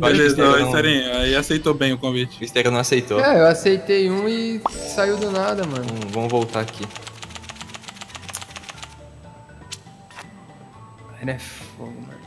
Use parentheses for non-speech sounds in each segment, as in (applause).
Beleza, não- Estarinho, aí aceitou bem o convite. O não aceitou. É, eu aceitei um e saiu do nada, mano. Hum, vamos voltar aqui. Ele é fogo, mano.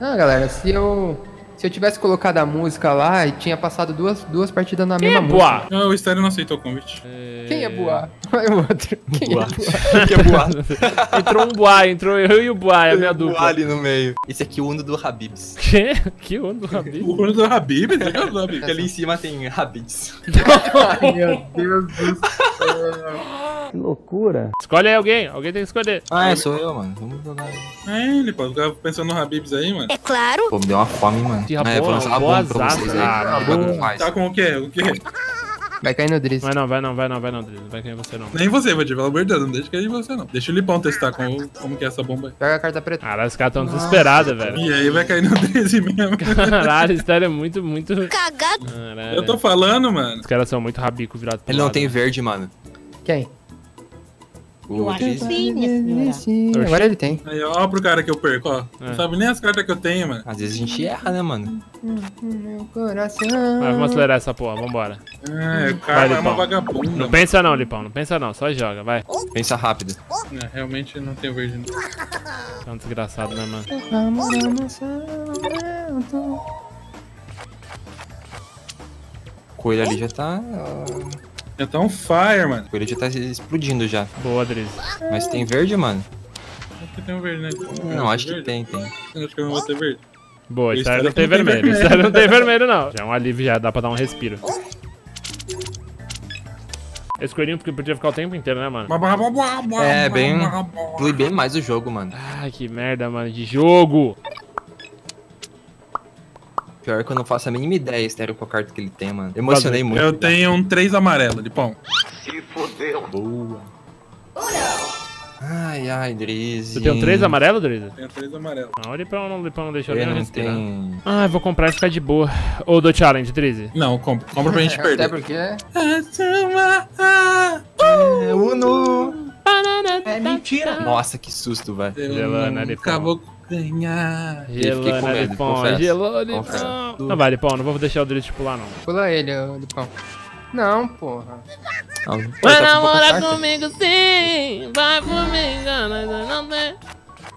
Ah, galera, se eu. Se eu tivesse colocado a música lá e tinha passado duas, duas partidas na Quem mesma é música. Boa? Ah, o Estarinho não aceitou o convite. Quem é Boa? Vai o outro. Quem Boa. é Boa? (laughs) é. Entrou um Boa, entrou eu e o Boa, é a minha dupla. ali no meio. Esse aqui é o Uno do Habibs. Que? Que onda, Rabi? O Bruno do Habib, você quer o Habib? Porque ali em cima tem Habibs. (laughs) Ai, meu Deus do céu. (laughs) Que loucura. Escolhe aí alguém, alguém tem que escolher. Ah, é, sou eu, mano. Vamos jogar. É ele, pô. Ficava pensando no Habibs aí, mano. Pô, me deu uma fome, mano. Que boa, eu vou lançar uma boa bomba pra vocês aí. bagulho faz. Tá com o quê? O quê? Vai cair no Driz. Vai não, vai não, vai não, vai não, Driz. Não vai cair você não. Nem você, Vadir, pelo amor de Deus, não deixa cair em você, não. Deixa o Lipão testar como, como que é essa bomba aí. Pega a carta preta. Caralho, os caras tão desesperados, velho. E aí vai cair no 13 mesmo. Caralho, esse cara é muito, muito. Cagado. Caralho. Eu tô falando, mano. Os caras são muito rabico virados pro Ele não lado. tem verde, mano. Quem? O Driz- Sim, agora ele tem. Aí, ó, pro cara que eu perco, ó. É. Não sabe nem as cartas que eu tenho, mano. Às vezes a gente erra, né, mano? Meu coração. Vai, vamos acelerar essa porra, vambora. É, o Vai, cara é uma vagabunda. Não mano. pensa não, Lipão, não pensa não, só joga, vai. Pensa rápido. É, realmente não tem verde. não. É um desgraçado, né, mano? Coelho ali já tá. ah, Já tá um fire, mano. O coelho já tá explodindo já. Boa, Driz. Mas tem verde, mano? Acho que tem um verde, né? Não, acho que verde? tem, tem. Acho que eu não vou ter verde. Boa, Esse esse aí não tem não vermelho. Esse vermelho. aí não tem vermelho, não. Já é um alívio, já dá pra dar um respiro. Esse coelhinho porque podia ficar o tempo inteiro, né, mano? É, bem- Flui bem mais o jogo, mano. Ai, que merda, mano, de jogo. Pior que eu não faço a mínima ideia, estéreo, com a carta que ele tem, mano. Emocionei muito. Eu tenho um 3 amarelo, Lipão. Boa. Ai, ai, Driz. Você tem um 3 amarelo, Driz? Tenho 3 amarelo. Não, o Lipão não, o Lipão não nem eu não respirar. tem. Ah, vou comprar e ficar de boa. Ou do challenge, Driz? Não, compra, compra pra gente (laughs) Até perder. porque. É Uno! Mentira! Nossa, que susto, velho. Nunca Lipão? vou ganhar. confesso. Gelou, Lipão. Confesso. Não vai, Lipão, não vou deixar o Driz pular, não. Pula ele, ô, Lipão. Não, porra. Não, Vai tá namorar comigo sim, vai comigo, não, não tem.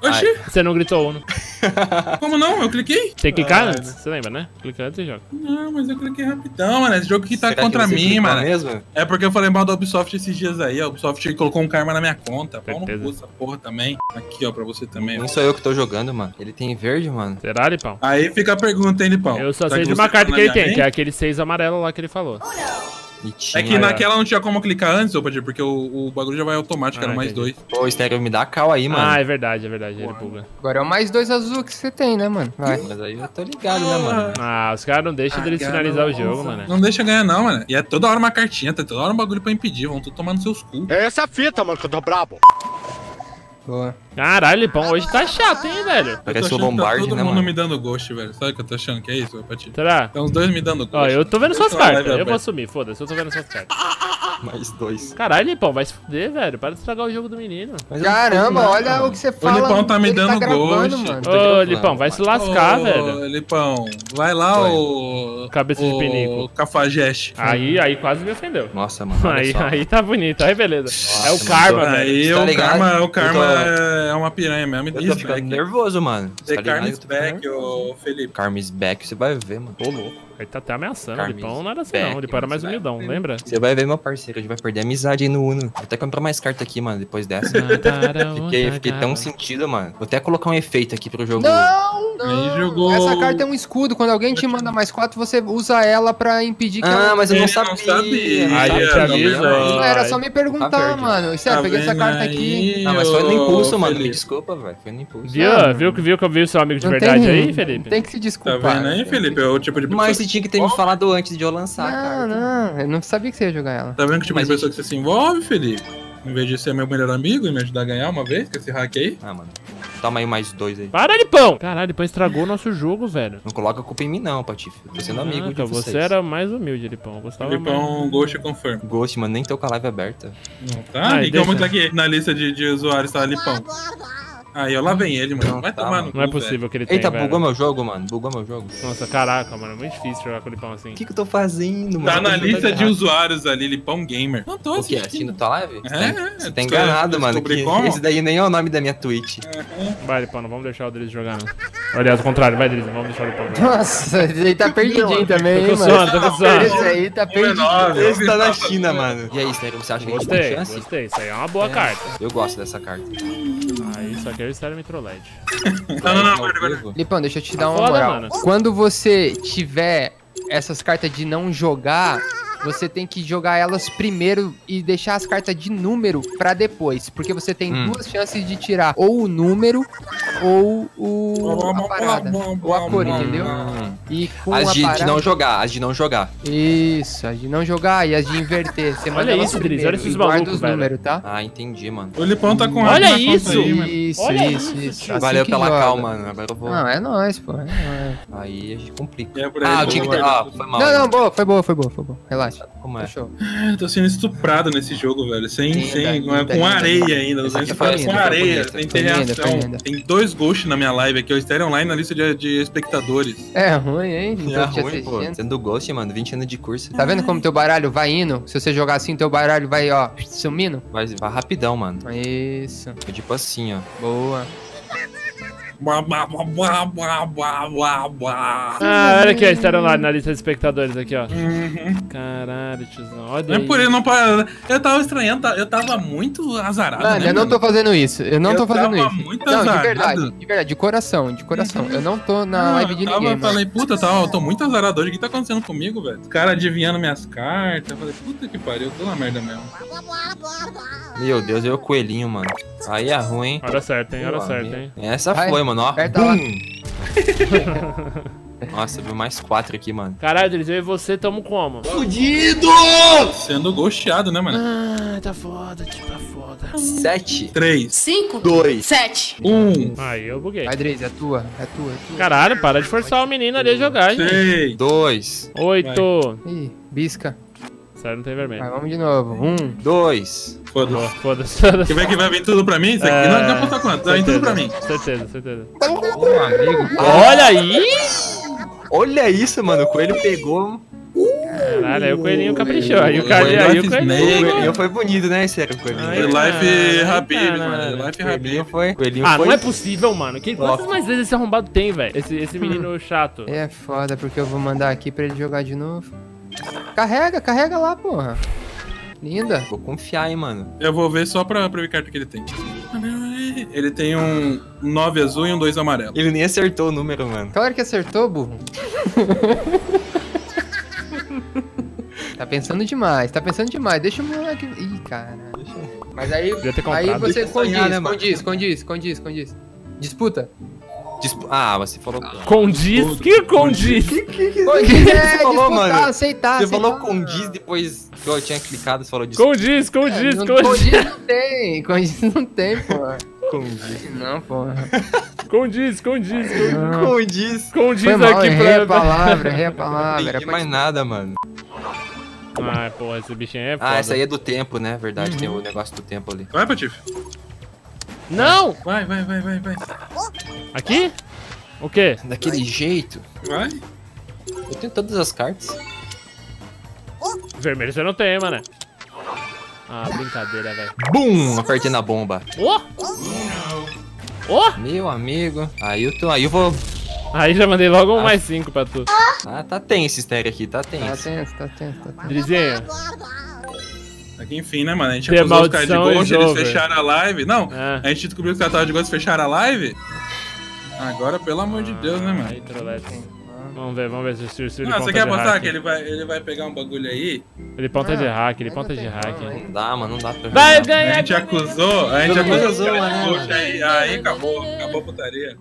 Oxi, Você não gritou Uno. (laughs) como não? Eu cliquei? Tem que clicar Ah, antes, você lembra, né? Clica antes e joga. Não, mas eu cliquei rapidão, mano. Esse jogo aqui tá Será que contra você mim, mano. mesmo? É porque eu falei mal da Ubisoft esses dias aí. A Ubisoft colocou um karma na minha conta. Pau no Certeza. cu essa porra também. Aqui, ó, pra você também. Nem sou eu que tô jogando, mano. Ele tem verde, mano. Será, Lipão? Aí fica a pergunta, hein, Lipão? Eu só Já sei de uma carta que ele tem, que é aquele 6 amarelo lá que ele falou. E É tinha... que naquela não tinha como clicar antes, ô Padir, porque o, o bagulho já vai automático, Ah, era mais entendi. dois. Pô, estéreo, me dá a cal aí, mano. Ah, é verdade, é verdade, ele buga. Agora é o mais dois azul que você tem, né, mano? Vai. Mas aí eu tô ligado, né, mano? Ah, os caras não deixam deles Ah, finalizar o jogo, mano. Não deixa ganhar, não, mano. E é toda hora uma cartinha, tá toda hora um bagulho pra impedir. Vão tudo tomar nos seus cu. É essa a fita, mano, que eu tô brabo. Boa. Caralho, Lipão, hoje tá chato, hein, velho? Parece o que Lombardi, tá todo né, mundo mano? me dando ghost, velho. Sabe o que eu tô achando que é isso, ô Padir? Será? Tem uns dois me dando ghost. Ó, eu tô vendo suas cartas, eu vou assumir, foda-se, eu tô vendo suas cartas. Mais dois. Caralho, Lipão, vai se fuder, velho. Para de estragar o jogo do menino. Mas eu não Caramba, olha mano. o que você fala. Lipão tá me ele dando gravando, gosto. mano. Tô Ô, gravando, Lipão, vai se lascar, Ô, velho. Lipão, vai lá, ô. Cabeça de pinico. Cafajeste. Aí, aí quase me ofendeu. Nossa, mano. Aí, só. aí tá bonito, aí beleza. é o mano, karma, tô- velho. Aí Tá o ligado? karma, o karma tô- é uma piranha mesmo. Eu tô ficando nervoso, mano. Você The tá tô ficando back, ô Felipe. Karma is back, você vai ver, mano. Ô, louco. Ele tá até ameaçando. O Carmes Lipão não era assim, não. O Lipão era mais humildão, lembra? Você vai ver, meu parceiro. A gente vai perder a amizade aí no Uno. Vou até comprar mais carta aqui, mano, depois dessa. Fiquei, fiquei tão sentido, mano. Vou até colocar um efeito aqui pro jogo. Não, não. jogou- Essa carta é um escudo. Quando alguém te manda mais quatro, você usa ela pra impedir que Ah, ela... mas eu não não sabia. Ah, Não sabia, ó. Não, era só me perguntar, Tá mano. Sério, Tá peguei essa carta aqui. aí, Ah, mas foi no impulso, mano. Me desculpa, velho. Foi no impulso. Viu? Viu que viu que eu vi o seu amigo de Não verdade tem- aí, Felipe? Não tem que se Tá desculpar. vendo aí, Felipe? É o tipo de pessoa. Mas você tinha que ter me falado antes de eu lançar, Não, cara. não. Eu não sabia que você ia jogar ela. Tá vendo que tipo Mas de pessoa que você se envolve, Felipe? Em vez de ser meu melhor amigo e me ajudar a ganhar uma vez com esse hack aí. Ah, mano. Toma aí mais dois aí. Para, Lipão! Caralho, Lipão estragou o nosso jogo, velho. Não coloca a culpa em mim, não, Patife. Eu tô sendo amigo de Caraca, vocês. você era mais humilde, Lipão. Eu gostava mais. Filipão Ghost confirm. Ghost, mano. Nem tô com a live aberta. Não, tá? Ai, e como deixa. tá aqui na lista de, de usuários tá Lipão? Aí, ó, lá vem ele, mano. Não, Vai tá, tomar mano. no cu, Não é velho. possível que ele tenha, Eita, velho. bugou meu jogo, mano. Bugou meu jogo. Nossa, caraca, mano. É muito difícil jogar com o Lipão assim. O que, que eu tô fazendo, Tá mano? na tá lista de errado. usuários ali, Lipão Gamer. Não tô O que? Assistindo tua live? Você É, tá- é, Você tá enganado, mano. Que como? esse daí nem é o nome da minha Twitch. Vai, Lipão, não vamos deixar o Driz jogar, não. Aliás, ao contrário, vai, Driz, vamos deixar o Lipão jogar. Nossa, esse aí tá perdidinho também, hein, mano. tô zoando. Esse aí tá perdido. Esse tá na China, mano. E aí, sério, você acha que a gente tem Gostei, chance? gostei. Isso aí é uma boa carta. Eu gosto dessa carta. Aí, só que eu espero me trolled. Não, não, não, agora, agora. Lipão, deixa eu te dar uma foda, moral. mano. Quando você tiver essas cartas de não jogar, você tem que jogar elas primeiro e deixar as cartas de número pra depois. Porque você tem Hum. duas chances de tirar ou o número ou o a parada. Ou a cor, entendeu? E com As a de, de parada... não jogar, as de não jogar. Isso, as de não jogar e as de inverter. Você Olha isso, Driz, primeiro olha esses malucos, os velho. números, tá? Ah, entendi, mano. O Lipão tá com Olha isso! aí, mano. Isso, Olha isso, isso. Assim Valeu pela joga. calma, mano. Agora eu vou. Não, é nóis, pô. É nóis. Aí a gente complica. É Ah, eu tinha que ter. Ah, foi mal. Não, não, hein? boa, foi boa, foi boa, foi boa. Relaxa. Como é? Fechou. Tô sendo estuprado nesse jogo, velho. Sem, sem, linda, com areia ainda. Foi estuprado com areia, reação. linda. Tem dois ghosts na minha live aqui. Eu estarei online na lista de, de espectadores. É ruim, hein? Não É ruim, pô. Sendo Ghost, mano, 20 anos de curso. Tá vendo como teu baralho vai indo? Se você jogar assim, teu baralho vai, ó, sumindo? Vai, vai rapidão, mano. Isso. É tipo assim, ó. Boa. Ah, olha aqui, ó, estaram lá na lista de espectadores aqui, ó. Uhum. Caralho, tiozão. Olha é aí. por ele não para. Eu tava estranhando, tá- eu tava muito azarado. Mano, né, eu não tô fazendo isso. Eu não Eu tô fazendo tava isso. muito Não, de azarado. verdade, de verdade, de coração, de coração. Eu não tô na Não, live de eu tava, ninguém, mano. falei, puta, tá, eu tô muito azarado hoje. O que tá acontecendo comigo, velho? Os caras adivinhando minhas cartas. Eu falei, puta que pariu, eu tô na merda mesmo. Meu Deus, eu o coelhinho, mano. Aí é ruim. Hora certa, hein? Hora certa, hein? Essa Vai, foi, mano, ó. aperta lá. Bum! (laughs) Nossa, viu mais quatro aqui, mano. Caralho, Driz, eu e você tamo como? Sendo ghosteado, né, mano? Ah, tá foda, tio, tá foda. Sete. Três, Cinco, Dois. sete. um, Aí eu buguei. Vai, Dres, é tua, é tua, é tua. Caralho, para de forçar o menino ali a jogar, gente. seis. Dois. Oito. Ih, bisca. Sério, não tem Vai, vermelho. vamos de novo. Um. Dois. Foda-se. foda-se. Quer ver que vai vir tudo pra mim? Isso aqui É, não, não apostar quanto? Vai vir tudo pra mim. Certeza, certeza. Olha aí! Olha isso, mano. O coelho pegou. Caralho, aí o coelhinho caprichou. Aí o cara, aí o coelhinho. Foi bonito, né? Sério, o coelhinho. Ai, Life Habib, mano. Life Habib. foi. Coelhinho Ah, foi. não é possível, mano. Que, quantas mais vezes esse arrombado tem, velho? Esse, esse menino chato. É foda, porque eu vou mandar aqui pra ele jogar de novo. Carrega, carrega lá, porra. Linda. Vou confiar, hein, mano. Eu vou ver só pra, pra ver que carta que ele tem. Ele tem um 9 azul e um 2 amarelo. Ele nem acertou o número, mano. Claro que acertou, burro. (laughs) tá pensando demais, tá pensando demais. Deixa o moleque. Ih, cara. Mas aí, aí você condiz, né, condiz, condiz, condiz, condiz. Disputa. Dispu- Ah, você falou. Condiz? Que condiz? Condiz é Você falou, disputar, mano? aceitar, Você aceitar. falou condiz, depois que eu tinha clicado, você falou dispu- Condiz, condiz, Não, condiz. condiz não tem, condiz não tem, porra. condiz. Não, porra. Condiz, condiz, condiz. Não. Condiz. Condiz Foi mal, aqui errei a pra. palavra, errei a Não (laughs) palavra. Entendi pra mais nada, mano. Ai, porra, esse bichinho é foda. Ah, essa aí é do tempo, né? Verdade, tem o negócio do tempo ali. Vai, Patife. Não! Vai, vai, vai, vai, vai. Aqui? O quê? Daquele jeito. Vai. Eu tenho todas as cartas. Vermelho você não tem, mano. Ah, brincadeira, velho. Bum! Apertei na bomba. Ó! Ó! Meu amigo. Aí eu tô. Aí eu vou. Aí já mandei logo um mais cinco pra tu. Ah, tá tenso esse estéreo aqui, tá Tá tenso. tenso, tá tenso, tá tenso. Drizinho. Aqui, enfim, né, mano? A gente Tem acusou os caras de ghost, e eles fecharam a live. Não, É. a gente descobriu que os caras estavam de ghost e fecharam a live. Agora, pelo amor de Deus, né, mano? Aí, trolete. Vamos ver, vamos ver se, se, ele Não, você quer de apostar que ele vai, ele vai pegar um bagulho aí? Ele ponta de Ah, hack, ele ponta de hack. Não dá, mano, não dá pra Vai jogar. A ganhar! gente acusou, a gente acusou os zoa, caras de né, ghost mano? aí, aí acabou, acabou a putaria.